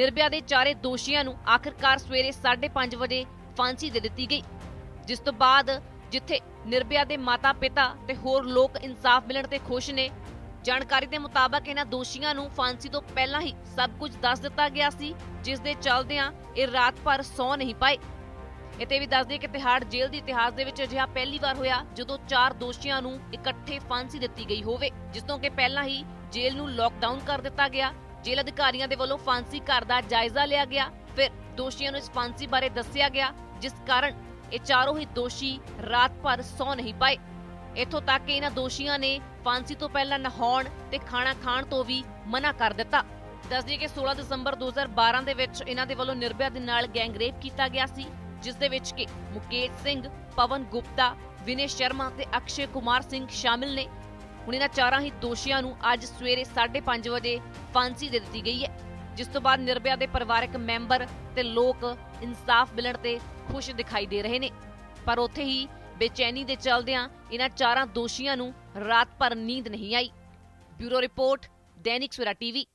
ਨਿਰਭਿਆ ਦੇ ਚਾਰੇ ਦੋਸ਼ੀਆਂ ਨੂੰ ਆਖਰਕਾਰ ਸਵੇਰੇ 5:30 ਵਜੇ ਫਾਂਸੀ ਦੇ ਦਿੱਤੀ ਗਈ। ਜਿਸ ਤੋਂ ਬਾਅਦ ਜਿੱਥੇ ਨਿਰਭਇਆ ਦੇ ਮਾਤਾ-ਪਿਤਾ ਤੇ ਹੋਰ ਲੋਕ ਇਨਸਾਫ ਮਿਲਣ ਤੇ ਖੁਸ਼ ਨੇ, ਜਾਣਕਾਰੀ ਦੇ ਮੁਤਾਬਕ ਇਹਨਾਂ ਦੋਸ਼ੀਆਂ ਨੂੰ ਫਾਂਸੀ ਤੋਂ ਪਹਿਲਾਂ ਹੀ ਸਭ ਕੁਝ ਦੱਸ ਦਿੱਤਾ ਗਿਆ ਸੀ, ਜਿਸ ਦੇ ਚੱਲਦਿਆਂ ਇਹ ਰਾਤ ਭਰ ਸੌ ਨਹੀਂ ਪਾਏ। ਇਤੇ ਵੀ ਦੱਸ ਦਈਏ ਕਿ ਤਿਹਾੜ ਜੇਲ੍ਹ ਦੇ ਇਤਿਹਾਸ ਦੇ ਵਿੱਚ ਅਜਿਹਾ ਪਹਿਲੀ ਵਾਰ ਹੋਇਆ ਜਦੋਂ ਚਾਰ ਦੋਸ਼ੀਆਂ ਨੂੰ ਇਕੱਠੇ ਫਾਂਸੀ ਦਿੱਤੀ ਗਈ ਹੋਵੇ, ਜਿਸ ਤੋਂ ਕਿ ਪਹਿਲਾਂ ਹੀ ਜੇਲ੍ਹ ਨੂੰ ਲੋਕਡਾਊਨ ਕਰ ਦਿੱਤਾ ਗਿਆ ਜੇਲ੍ਹ ਅਧਿਕਾਰੀਆਂ ਦੇ ਵੱਲੋਂ ਫਾਂਸੀ ਘਰ ਦਾ ਜਾਇਜ਼ਾ ਲਿਆ ਗਿਆ। ਫਿਰ ਦੋਸ਼ੀਆਂ ਨੂੰ ਇਸ ਫਾਂਸੀ ਬਾਰੇ ਦੱਸਿਆ ਗਿਆ, ਜਿਸ ਕਾਰਨ ਇਹ ਚਾਰੋਂ ਹੀ ਦੋਸ਼ੀ ਰਾਤ ਭਰ ਸੌ ਨਹੀਂ ਪਾਏ। ਇੱਥੋਂ ਤੱਕ ਕਿ ਇਹਨਾਂ ਦੋਸ਼ੀਆਂ ਨੇ ਫਾਂਸੀ ਤੋਂ ਪਹਿਲਾਂ ਨਹਾਉਣ ਤੇ ਖਾਣਾ ਖਾਣ ਤੋਂ ਵੀ ਮਨਾ ਕਰ ਦਿੱਤਾ। ਦੱਸ ਕਿ 16 ਦਸੰਬਰ 2012 ਦੇ ਵਿੱਚ ਇਹਨਾਂ ਦੇ ਵੱਲੋਂ ਨਿਰਭਇਆ ਦੇ ਨਾਲ ਗੈਂਗਰੇਪ ਕੀਤਾ ਗਿਆ ਸੀ, ਜਿਸ ਦੇ ਵਿੱਚ ਕਿ ਮੁਕੇਸ਼ ਸਿੰਘ, ਪਵਨ ਗੁਪਤਾ, ਵਿਨੇ ਸ਼ਰਮਾ ਤੇ ਅਕਸ਼ੇ ਕੁਮਾਰ ਸਿੰਘ ਸ਼ਾਮਿਲ ਨੇ। ਹੁਣ ਇਹਨਾਂ ਚਾਰਾਂ ਹੀ ਦੋਸ਼ੀਆਂ ਨੂੰ ਅੱਜ ਸਵੇਰੇ 5:30 ਵਜੇ ਫਾਂਸੀ ਦੇ ਦਿੱਤੀ ਗਈ ਹੈ। ਜਿਸ ਤੋਂ ਬਾਅਦ ਨਿਰਭਇਆ ਦੇ ਪਰਿਵਾਰਕ ਮੈਂਬਰ ਤੇ ਲੋਕ ਇਨਸਾਫ ਮਿਲਣ ਤੇ ਖੁਸ਼ ਦਿਖਾਈ ਦੇ ਰਹੇ ਨੇ। ਪਰ ਉੱਥੇ ਹੀ ਬੇਚੈਨੀ ਦੇ ਚਲਦਿਆਂ ਇਹਨਾਂ ਚਾਰਾਂ ਦੋਸ਼ੀਆਂ ਨੂੰ ਰਾਤ ਭਰ ਨੀਂਦ ਨਹੀਂ ਆਈ। Bureau report, Dainik Savera TV.